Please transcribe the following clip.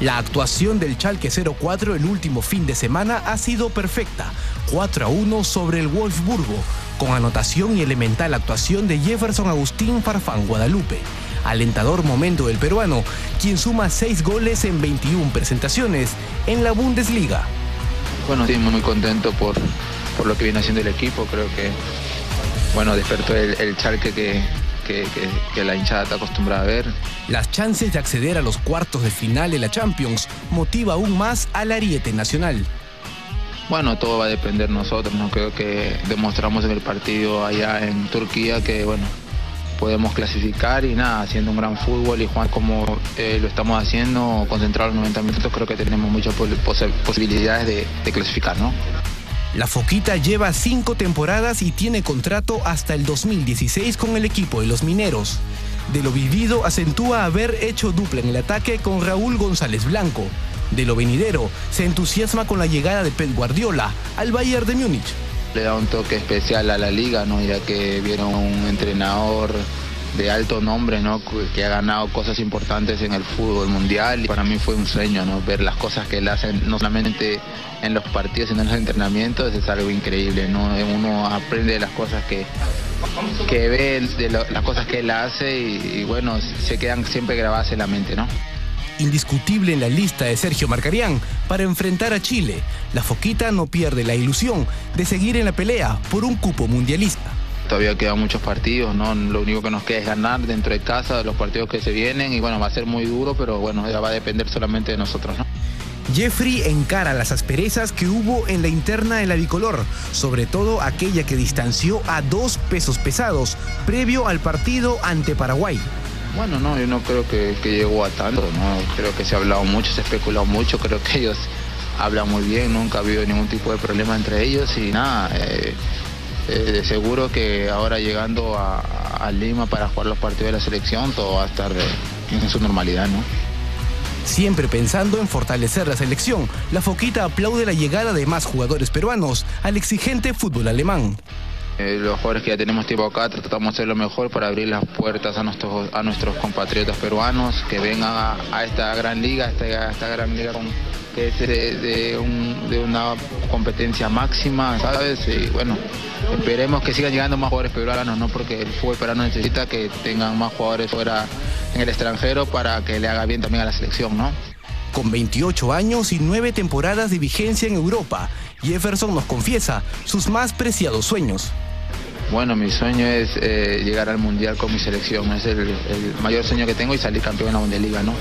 La actuación del Chalke 04 el último fin de semana ha sido perfecta, 4 a 1 sobre el Wolfsburgo, con anotación y elemental actuación de Jefferson Agustín Farfán Guadalupe. Alentador momento del peruano, quien suma 6 goles en 21 presentaciones en la Bundesliga. Bueno, estoy muy contento por, por lo que viene haciendo el equipo, creo que bueno, despertó el, el Chalke que, que, la hinchada está acostumbrada a ver. Las chances de acceder a los cuartos de final de la Champions motiva aún más al ariete nacional. Bueno, todo va a depender de nosotros, ¿no? Creo que demostramos en el partido allá en Turquía que, bueno, podemos clasificar y nada, haciendo un gran fútbol y jugar como eh, lo estamos haciendo, concentrados los 90 minutos, creo que tenemos muchas posibilidades de, de clasificar, ¿no? La Foquita lleva cinco temporadas y tiene contrato hasta el 2016 con el equipo de los Mineros. De lo vivido acentúa haber hecho dupla en el ataque con Raúl González Blanco. De lo venidero se entusiasma con la llegada de Pep Guardiola al Bayern de Múnich. Le da un toque especial a la liga, ¿no? ya que vieron un entrenador de alto nombre, ¿no? que ha ganado cosas importantes en el fútbol mundial. Y para mí fue un sueño ¿no? ver las cosas que él hace, no solamente en los partidos, sino en los entrenamientos, es algo increíble. ¿no? Uno aprende de las cosas que, que ve, de las cosas que él hace y, y, bueno, se quedan siempre grabadas en la mente. ¿no? Indiscutible en la lista de Sergio Marcarián para enfrentar a Chile, la Foquita no pierde la ilusión de seguir en la pelea por un cupo mundialista. Todavía quedan muchos partidos, ¿no? Lo único que nos queda es ganar dentro de casa de los partidos que se vienen y bueno, va a ser muy duro, pero bueno, ya va a depender solamente de nosotros, ¿no? Jeffrey encara las asperezas que hubo en la interna de la bicolor, sobre todo aquella que distanció a dos pesos pesados previo al partido ante Paraguay. Bueno, no, yo no creo que, llegó a tanto, ¿no? Creo que se ha hablado mucho, se ha especulado mucho, creo que ellos hablan muy bien, nunca ha habido ningún tipo de problema entre ellos y nada, eh, eh, de seguro que ahora llegando a, Lima para jugar los partidos de la selección, todo va a estar en su normalidad, ¿no? Siempre pensando en fortalecer la selección, la Foquita aplaude la llegada de más jugadores peruanos al exigente fútbol alemán. Eh, los jugadores que ya tenemos tiempo acá tratamos de hacer lo mejor para abrir las puertas a nuestros, a nuestros compatriotas peruanos que vengan a, esta gran liga, a esta, gran liga que es de, una competencia máxima, ¿sabes? Y bueno, Esperemos que sigan llegando más jugadores peruanos, ¿no? Porque el fútbol peruano necesita que tengan más jugadores fuera en el extranjero para que le haga bien también a la selección, ¿no? Con 28 años y 9 temporadas de vigencia en Europa, Jefferson nos confiesa sus más preciados sueños. Bueno, mi sueño es eh, llegar al Mundial con mi selección, es el, mayor sueño que tengo y salir campeón en la Bundesliga, ¿no?